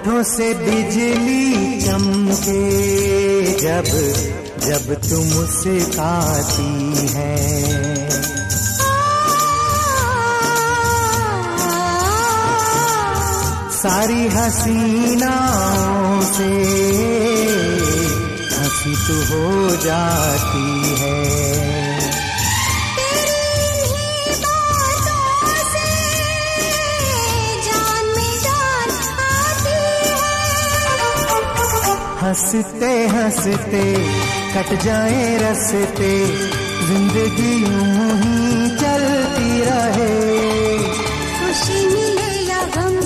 आँखों से बिजली चमके जब जब तुम मुस्काती है। सारी हसीनाओं से हँसी तो हो जाती है। हँसते हँसते कट जाए रसते ज़िंदगी यूँ ही चलती रहे। खुशी मिले या गम